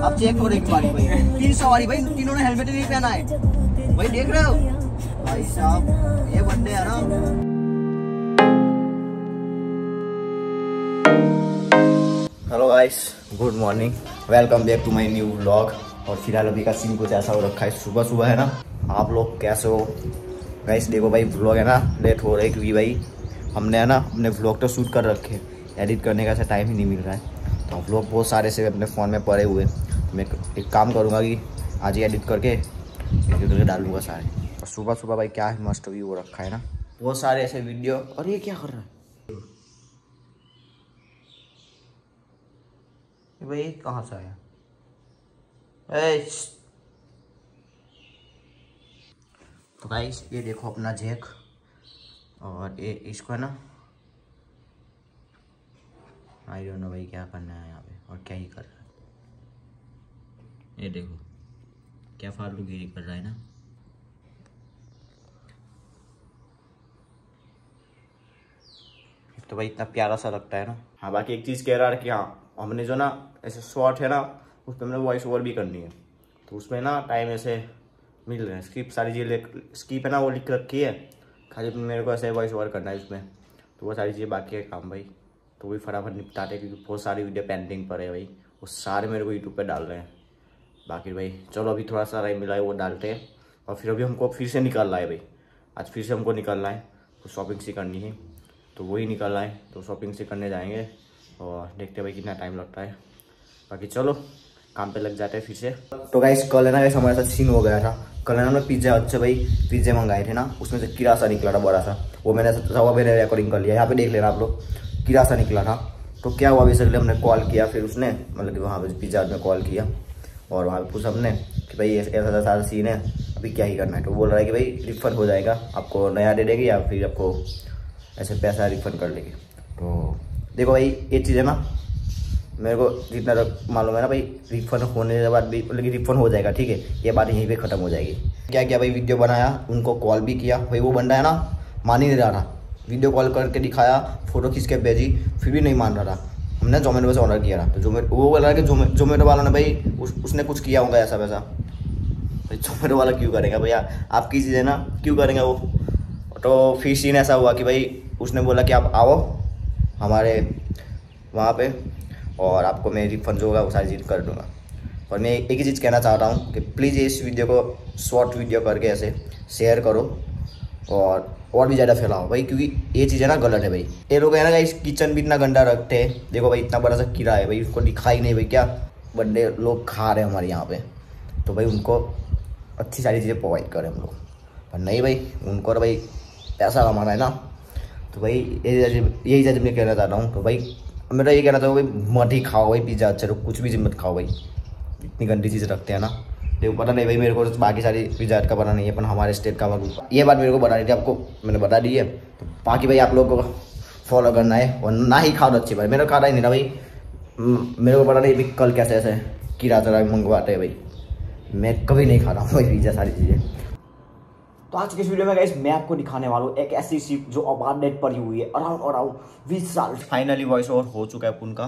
अब चेक हो रही सवारी भाई। तीन सवारी भाई, तीनों ने हेलमेट नहीं पहना है। भाई देख रहे हो? भाई साहब, ये बंदे है ना hello guys good morning welcome back to my new vlog और फ़िलहाल अभी का सीन कुछ ऐसा हो रखा है सुबह सुबह है ना? आप लोग कैसे हो? गाइस देखो भाई व्लॉग है ना? लेट हो रहा है क्योंकि भाई, हमने है ना अपने व्लॉग तो शूट कर रखे एडिट करने का ऐसा टाइम ही नहीं मिल रहा है। तो व्लॉग बहुत सारे से अपने फ़ोन में पड़े हुए मैं एक काम करूँगा कि आज ही एडिट करके एडिट करके डालूँगा सारे। और सुबह सुबह भाई क्या है मस्ट व्यू रखा है ना। बहुत सारे ऐसे वीडियो और ये क्या कर रहा है? भाई कहाँ से आया? तो गाइस ये देखो अपना जैक और ये इसको है ना आई डोंट नो भाई क्या करना है यहाँ पे। और क्या ही कर रहा है। ये देखो क्या फालतू गिरी कर रहा है ना? तो भाई इतना प्यारा सा लगता है ना। हाँ बाकी एक चीज़ कह रहा है कि हाँ हमने जो ना ऐसे शॉर्ट है ना उस पर हमने वॉइस ओवर भी करनी है। तो उसमें ना टाइम ऐसे मिल रहे हैं। स्क्रिप्ट सारी चीज़ें स्क्रिप्ट है ना वो लिख रखी है। खाली मेरे को ऐसे वॉइस ओवर करना है उसमें। तो वो सारी चीज़ें बाकी है काम भाई। तो वही फटाफट निपटाते क्योंकि बहुत सारी वीडियो पेंडिंग पर है भाई। वो सारे मेरे को यूट्यूब पर डाल रहे हैं। बाकी भाई, चलो अभी थोड़ा सा मिला है, वो डालते हैं। और फिर अभी हमको फिर से निकालना है भाई। आज फिर से हमको निकालना है तो शॉपिंग से करनी है। तो वही निकालना है तो शॉपिंग से करने जाएँगे और देखते हैं भाई कितना टाइम लगता है। बाकी चलो, काम पे लग जाते हैं फिर से। तो गाइस कल है ना हमारे साथ सीन हो गया था। कल है ना हमने पिज़्ज़ा अच्छे भाई पिज्ज़े मंगाए थे ना, उसमें से किरा सा निकला था बड़ा सा। वो मैंने सवा मेरे रिकॉर्डिंग कर लिया, यहाँ पे देख लेना आप लोग। किरा सा निकला था। तो क्या हुआ बेसिकली हमने कॉल किया, फिर उसने मतलब कि वहाँ पर पिज़्ज़ा में कॉल किया। और वहाँ पूछा हमने कि भाई ऐसा सारा सीन है, अभी क्या ही करना है? तो बोल रहा है कि भाई रिफंड हो जाएगा, आपको नया दे देगी या फिर आपको ऐसे पैसा रिफंड कर लेंगे तो देखो भाई, ये चीज़ है ना, मेरे को जितना मालूम है ना भाई रिफंड होने के बाद भी मतलब रिफंड हो जाएगा, ठीक है? ये बात यहीं पे ख़त्म हो जाएगी। क्या क्या भाई वीडियो बनाया, उनको कॉल भी किया। भाई वो बंदा है ना, मान ही नहीं रहा था। वीडियो कॉल करके दिखाया फ़ोटो खींच के भेजी, फिर भी नहीं मान रहा था। हमने जोमेटो से ऑर्डर किया था तो जोमेटो वो बोल रहा है कि जोमेटो वाला ने भाई उस, उसने कुछ किया होगा ऐसा वैसा। भाई जोमेटो वाला क्यों करेगा भैया? आपकी चीज़ है ना क्यों करेंगे वो? तो फिर सीन ऐसा हुआ कि भाई उसने बोला कि आप आओ हमारे वहाँ पे और आपको मैं रिफंड जो होगा वो सारी चीज़ कर दूँगा। और मैं एक ही चीज़ कहना चाहता हूँ कि प्लीज़ इस वीडियो को शॉर्ट वीडियो करके ऐसे शेयर करो और और भी ज़्यादा फैलाओ। भाई, क्योंकि ये चीज़ है ना गलत है भाई। ये लोग है ना इस किचन भी इतना गंदा रखते हैं। देखो भाई, इतना बड़ा सा कीड़ा है भाई, उसको दिखाई नहीं भाई, क्या बंदे लोग खा रहे हैं हमारे यहाँ पे। तो भाई, उनको अच्छी सारी चीज़ें प्रोवाइड करें हम लोग। पर नहीं भाई, उनको तो भाई पैसा कमाना है ना। तो भाई यही चीज़ मैं कहना चाहता हूँ तो भाई मेरा ये कहना चाहूँ भाई मत ही खाओ भाई पिज़्ज़ा अच्छा कुछ भी मत खाओ भाई। इतनी गंदी चीज़ रखते हैं ना। देखो पता नहीं भाई, मेरे को बाकी सारी पिज़्ज़ा का बना नहीं है, पर हमारे स्टेट का बना ये बात मेरे को बतानी थी आपको, मैंने बता दी है। तो बाकी भाई आप लोगों को फॉलो करना है, और ना ही खाओ अच्छी भाई मेरा खाता ही नहीं ना भाई। मेरे को पता नहीं भाई कल कैसे ऐसे कीड़ा चरा मंगवाते हैं भाई। मैं कभी नहीं खा रहा हूँ भाई पिज़्ज़ा सारी चीज़ें। तो आज के इस वीडियो में गाइस मैं आपको दिखाने वाला हूँ एक ऐसी शिप जो अबार्डेड पड़ी हुई है। अराउंड अराउंड बीस साल फाइनली वॉइस ओवर हो चुका है उनका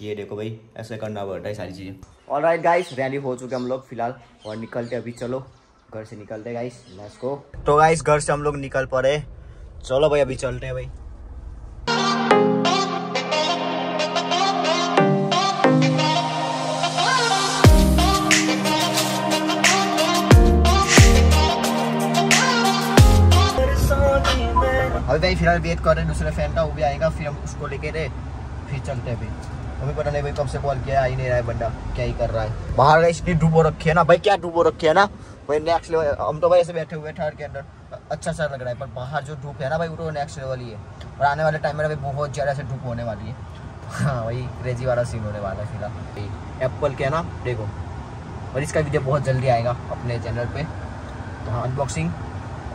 ये देखो भाई ऐसे करना पड़ता है सारी चीज़ें। और राइट गाइस रैली हो चुके हम लोग फ़िलहाल और निकलते अभी चलो घर से निकलते गाइस लेट्स गो तो गाइस घर से हम लोग निकल पड़े। चलो भाई अभी चलते हैं भाई। अभी भाई फ़िलहाल वेट कर रहे हैं दूसरे फ़ैन का वो भी आएगा फिर हम उसको लेके रहे फिर चलते हैं भाई हमें पता नहीं भाई कब से कॉल किया आ ही नहीं रहा है बंदा। क्या ही कर रहा है। बाहर इसकी डूबो रखी है ना, भाई क्या डूबो रखी है ना। भाई नेक्स्ट लेवल हम तो भाई ऐसे बैठे हुए ठहर के अंदर। अच्छा सा लग रहा है, पर बाहर जो धूप है ना भाई, वो तो नेक्स्ट लेवल ही है। और आने वाले टाइम में भाई बहुत ज़्यादा से धूप होने वाली है। हाँ वही क्रेजी वाला सीन होने वाला है फ़िलहाल। एप्पल के ना, देखो। और इसका वीडियो बहुत जल्दी आएगा अपने चैनल पे। तो हाँ अनबॉक्सिंग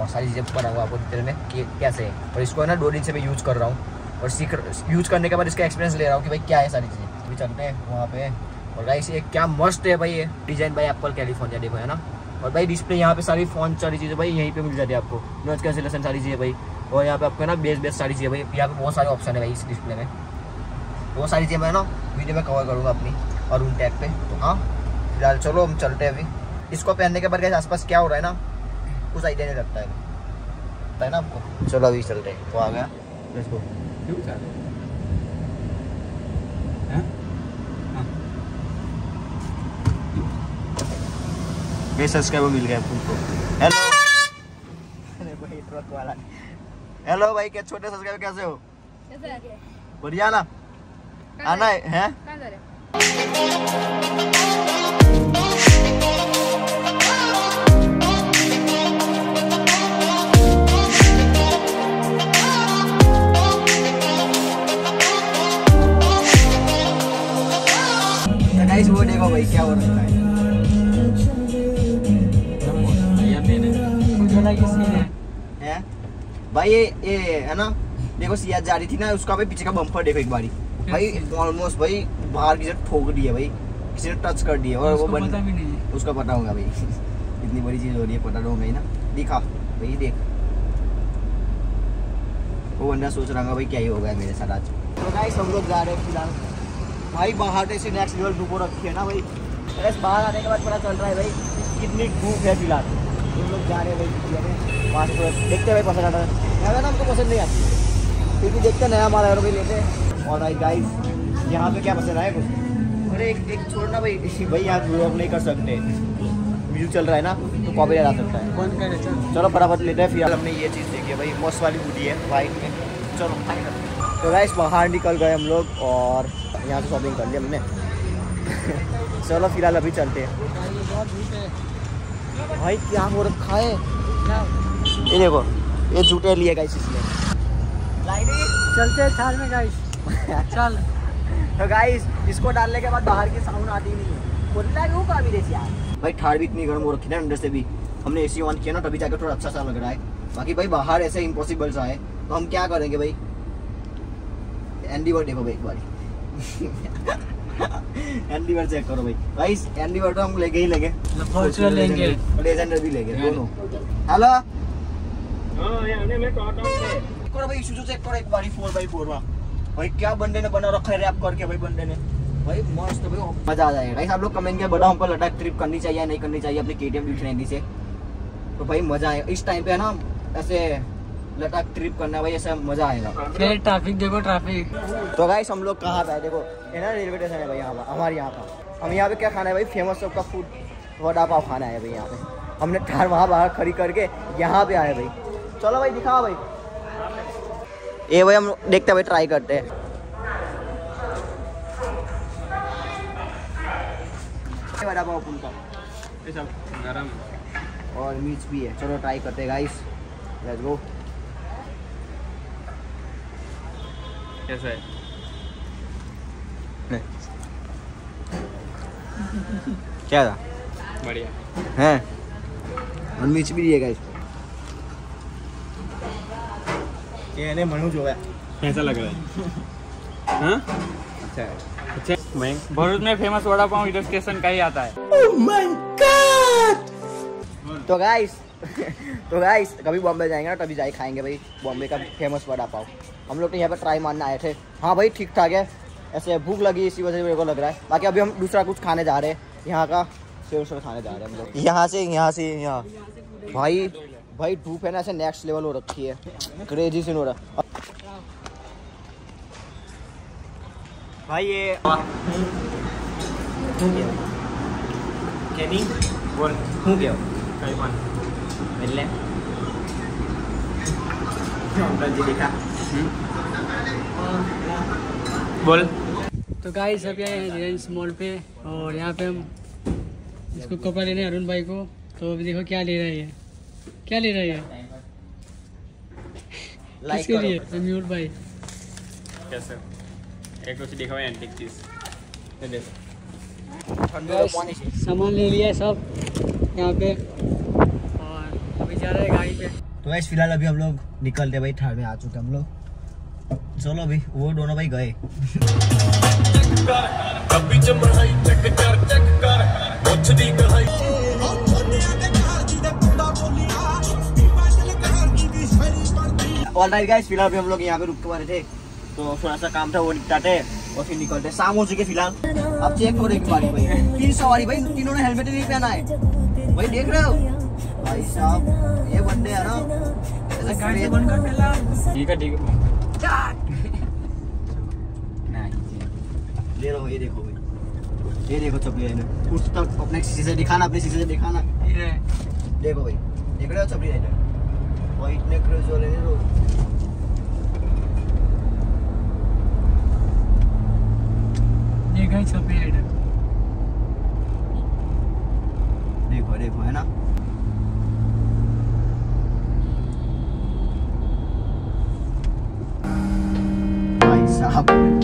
और सारी चीज़ें बताऊँगा आपको डिटेल में कि कैसे है। और इसको है ना, दो दिन से मैं यूज़ कर रहा हूँ। और सीख यूज़ करने के बाद इसका एक्सपीरियंस ले रहा हूँ कि भाई क्या है सारी चीज़ें। अभी चलते हैं, वहाँ पे और भाई ये क्या मस्त है भाई ये डिज़ाइन भाई एप्पल कैलिफ़ोर्निया देखो, है ना? और भाई डिस्प्ले यहाँ पे सारी फ़ोन सारी चीज़ें भाई यहीं पे मिल जाती है आपको। नोच कैंसिलेशन सारी चीज़ें भाई। और यहाँ पे आपको ना बेस बेस सारी चीज़ें भाई। यहाँ पे बहुत सारे ऑप्शन है भाई इस डिस्प्ले में। बहुत सारी चीज़ें मैं ना वीडियो में कवर करूँगा अपनी और उन टैग पे। तो हाँ फ़िलहाल चलो, हम चलते हैं अभी। इसको पहनने के बाद गैस आसपास क्या हो रहा है ना, कुछ आइडिया नहीं लगता है। है ना आपको? चलो अभी चलते हैं। तो आ गया। क्यों हैं? ये सब्सक्राइबर मिल गया तुमको। हेलो अरे भाई ट्रक वाला। हेलो भाई क्या छोटे सब्सक्राइबर कैसे हो? कैसा है? बढ़िया ना? कहाँ आना जा है हैं? हैं। भाई ये ये है ना? देखो सियाज जा रही थी ना उसका भाई पीछे का बम्पर देखो एक बारी। भाई ऑलमोस्ट भाई बाहर की तरफ़ ठोक दी है भाई। किसी ने टच कर दिया और वो बंद पता भी नहीं उसका पता होगा भाई। इतनी बड़ी चीज़ हो रही है पता तो होगा ही ना। दिखा भाई देख। वो बंदा सोच रहा होगा भाई क्या ही होगा मेरे साथ आज। तो गाइस हम लोग जा रहे हैं फ़िलहाल। भाई बाहर से नेक्स्ट लेवल धूप रखी है ना भाई। बस बाहर आने के बाद पता चल रहा है भाई कितनी धूप है फ़िलहाल। हम लोग जा रहे हैं भाई वहाँ से थोड़ा देखते हैं भाई पसंद आता है यहाँ ना हमको पसंद नहीं आती। फिर भी देखते हैं नया हमारा भाई लेते हैं। और भाई गाइस यहाँ पे क्या पसंद आया कुछ? अरे एक एक छोड़ना भाई। भाई यहाँ ब्लॉग नहीं कर सकते। व्यू चल रहा है ना तो कॉपी आ सकता है। कौन कर चल। फटाफट लेते हैं फिर हमने ये चीज़ देखी है भाई। मस्त वाली हुडी है वाइट में। चलो तो गाइस बाहर निकल गए हम लोग और यहाँ से शॉपिंग कर ली हमने। चलो फ़िलहाल अभी चलते हैं। है। भाई क्या हो रखा है? ये देखो ये जूते लिए गाइस इसने। चलते हैं थार में गाइस चल। तो गाइस इसको डालने के बाद बाहर की साउंड आती नहीं है। है वो काफ़ी देसी यार भाई ठाड़ भी इतनी गर्म हो रखी है ना अंदर से भी। हमने एसी ऑन किया ना तभी जाकर थोड़ा अच्छा सा लग रहा है। बाकी भाई बाहर ऐसे इम्पॉसिबल सा है। तो हम क्या करेंगे भाई? एंडी वर्ड देखो भाई एक बारी। एंडी वर्ड चेक करो भाई। गाइस एंडी वर्ड तो हम लेके ही लेंगे फॉर्चूनर लेंगे। लेजेंडर भी लेंगे दोनों। हेलो करो भाई इशू चेक करो एक बारी फोर बाई भाई क्या बंदे ने बना रखा है रैप करके भाई बंदे ने? भाई मस्त भाई मज़ा आ जाएगा। गाइस आप लोग कमेंट में बताओ हम पर लद्दाख ट्रिप करनी चाहिए या नहीं करनी चाहिए अपने के टी एम से। तो भाई मज़ा आएगा। इस टाइम पे है ना ऐसे लद्दाख ट्रिप करना भाई ऐसा मज़ा आएगा। फिर ट्रैफ़िक देखो ट्रैफ़िक तो गाइस हम लोग कहाँ पे देखो ये ना रेलवे स्टेशन है भाई यहाँ पर हमारे यहाँ का हम यहाँ पे क्या खाना है भाई? फ़ेमस सबका फ़ूड वड़ा पाव खाना है भाई यहाँ पे। हमने कार वहाँ बाहर खड़ी करके यहाँ पे आए भाई। चलो भाई दिखाओ भाई। ये भाई हम देखते हैं भाई ट्राई करते हैं। वड़ा पाव अपन का। गरम और मिर्च भी है। चलो ट्राई करते हैं गाइस लेट्स गो कैसा है क्या था बढ़िया हैं और मिर्च भी दिए गाइस ये ने मनु जो है कैसा लग रहा है हाँ अच्छा है अच्छा मैं भरूच में फ़ेमस वड़ा पाव इधर स्टेशन का ही आता है oh my God! तो गाइस तो गाइस कभी बॉम्बे जाएँगे ना तभी जाए खाएँगे भाई। बॉम्बे का फ़ेमस वड़ा पाव। हम लोग तो यहाँ पर ट्राई मारने आए थे। हाँ भाई ठीक ठाक है। ऐसे भूख लगी इसी वजह से मेरे को लग रहा है। बाकी अभी हम दूसरा कुछ खाने जा रहे हैं। यहाँ का सेव सेव खाने जा रहे हैं हम लोग। यहाँ से यहाँ से यहाँ। भाई भाई धूप है ना ऐसे नेक्स्ट लेवल हो रखी है। क्रेजी सीन हो रहा। भाई ये मिलने। बोल। तो गाइस सब आए हैं रिलायंस मॉल पे और यहाँ पे हम इसको कपड़ा लेने अरुण भाई को। तो अभी देखो क्या ले रहा है। ये क्या ले रहा है? ये किसके लिए? अमीर भाई। कैसे? एक चीज़। सामान ले लिया सब। यहाँ पे गाड़ी पे। तो फ़िलहाल अभी हम लोग निकलते भाई ठार में आ चुके हम लोग। चलो भाई वो दोनों भाई गए। गाइस फ़िलहाल भी हम लोग यहाँ पे रुक के थे। तो थोड़ा सा काम था, वो निपटाते और फिर निकलते शाम हो चुके फ़िलहाल। अब चेक हो रही भाई। तीन सवारी भाई, तीनों ने हेलमेट नहीं पहना है। भाई देख रहे हो? भाई साहब ये बंदे है ना ऐसे गाड़ी से बंद कर पहला ठीक है ठीक है। नहीं ले रहा हूँ ये देखो भाई। ये देखो चपली राइडर कुछ तक अपने शीशे से दिखाना अपने शीशे से दिखाना। ये देखो भाई देख रहे हो चपली राइडर भाई इतने क्रेज वाले हैं लोग ये गए छपी राइडर देखो देखो है ना? up.